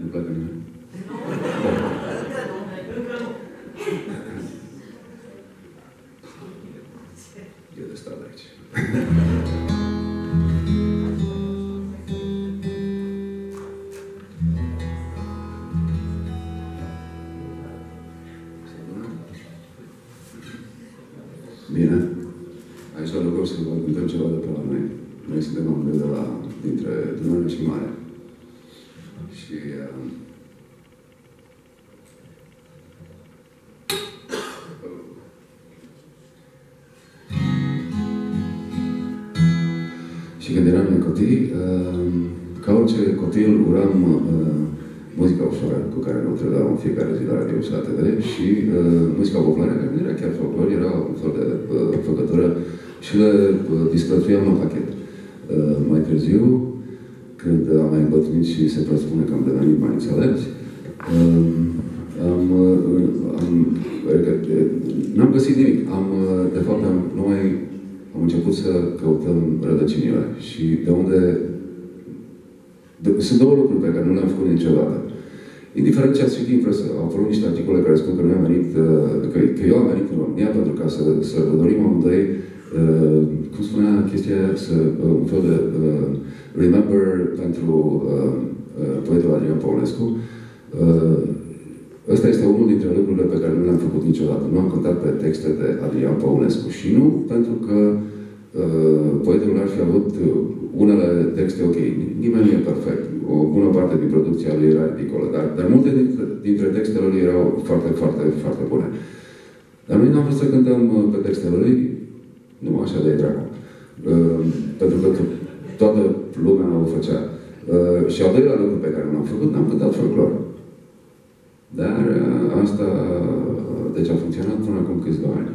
Nu pleacă nimeni? E de stat aici. Bine. Aici la locul să vă cântăm ceva de pe la noi. Noi suntem oameni de la, dintre Dunăre și Mare. Și uh, Și când eram noi copii, uh, ca orice copil, uram uh, muzica ușoară cu care ne trădeam în fiecare zi la radio și la TV și uh, muzica populară, care nu era chiar folclor, era un fel de uh, făcătură și le uh, disprețuiam în pachet. Uh, mai târziu, când am mai îmbătrânit și se presupune că am devenit mai înțelepți, uh, am, uh, am, adică, uh, n-am găsit nimic. Am, uh, de fapt, am, noi am început să căutăm rădăcinile și de unde... De, sunt două lucruri pe care nu le-am făcut niciodată. Indiferent ce ați citit în presă, au apărut niște articole care spun că noi am venit, uh, că, că eu am venit în România pentru ca să, să dorim amândoi, uh, cum spunea chestia, să, uh, un fel de uh, remember pentru uh, uh, poetul Adrian Paulescu. Uh, Ăsta este unul dintre lucrurile pe care nu le-am făcut niciodată. Nu am cântat pe texte de Adrian Paulescu și nu pentru că uh, poetul ar fi avut uh, unele texte ok. Nimeni nu e perfect. O bună parte din producția lui era ridicolă, dar, dar multe dintre, dintre textele lui erau foarte, foarte, foarte bune. Dar noi n-am vrut să cântăm uh, pe textele lui numai așa de dracu. Uh, pentru că toată lumea o făcea. Uh, și al doilea lucru pe care l-am făcut, n-am cântat folclor. Dar uh, asta, uh, deci a funcționat până acum câțiva ani.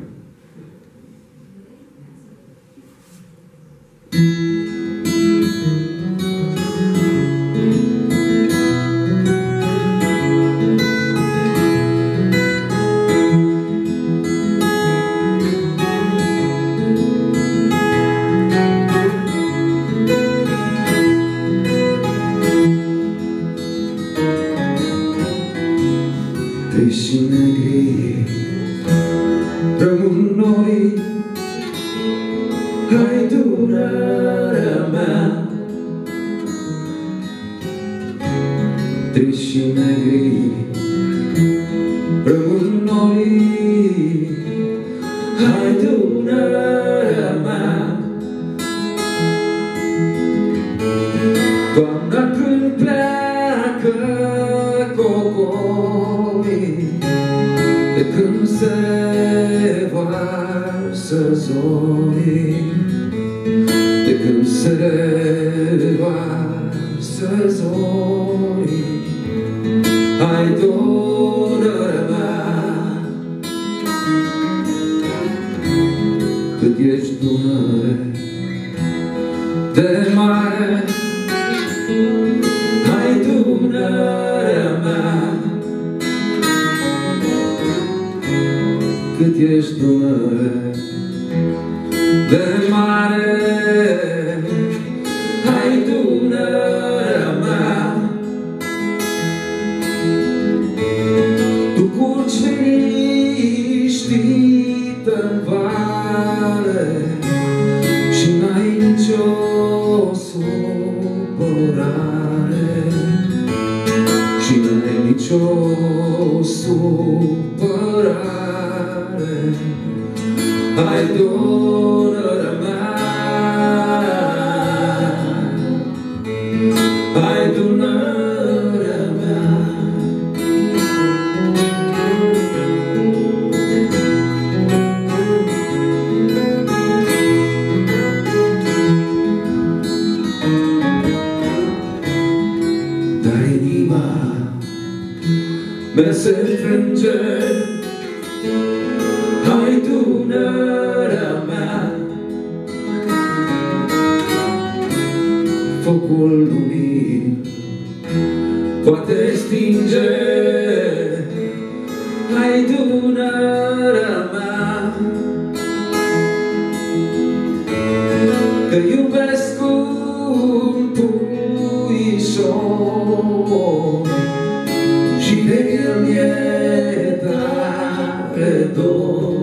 Vicinarie tra un noi hai durare me Vicinarie tra un noi hai durare De când se varsă zorii De când se varsă zorii Hai doră mea Cât Cât ești Dunăre de mare Hai Dunărea mea. Tu curgi liniștită în vale Și n-ai nicio supărare. Și n-ai nicio supărare Hai doră mea Hai Dunărea mea Dar inima mea se frânge Hai lumânarea mea. Focul lumii poate stinge. Hai lumânarea mea. Că iubesc un puișor Și de el e tare dor.